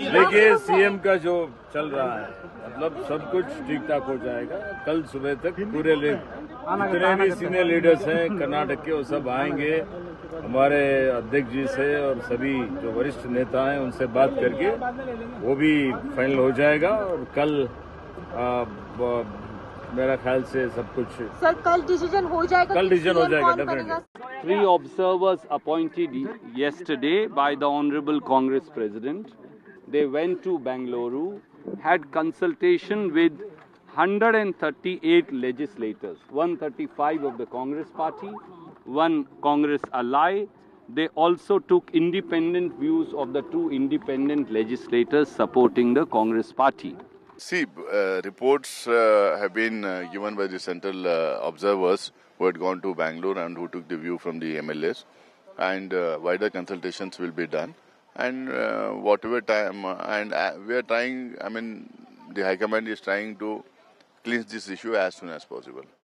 देखिए सीएम का जो चल रहा है मतलब सब कुछ ठीक ठाक हो जाएगा कल सुबह तक पूरे जितने भी सीनियर लीडर्स हैं कर्नाटक के वो सब आएँगे हमारे अध्यक्ष जी से और सभी जो वरिष्ठ नेता हैं उनसे बात करके वो भी फाइनल हो जाएगा और कल आ, ब- मेरा ख्याल से सब कुछ सर कल डिसीज़न हो जाएगा कल decision हो जाएगा, बनेगा? Three observers appointed yesterday by the Honorable Congress President. They went to Bangalore, had consultation with 138 legislators, 135 of the Congress party, one Congress ally. They also took independent views of the two independent legislators supporting the Congress party. See, uh, reports uh, have been uh, given by the central uh, observers who had gone to Bangalore and who took the view from the MLAs, and uh, wider consultations will be done. And uh, whatever time, uh, and uh, we are trying. I mean, the High Command is trying to cleanse this issue as soon as possible.